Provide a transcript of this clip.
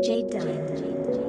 Jade Dunn.